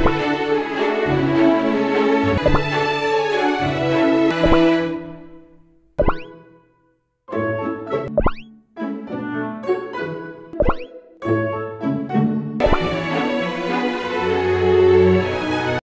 Bye.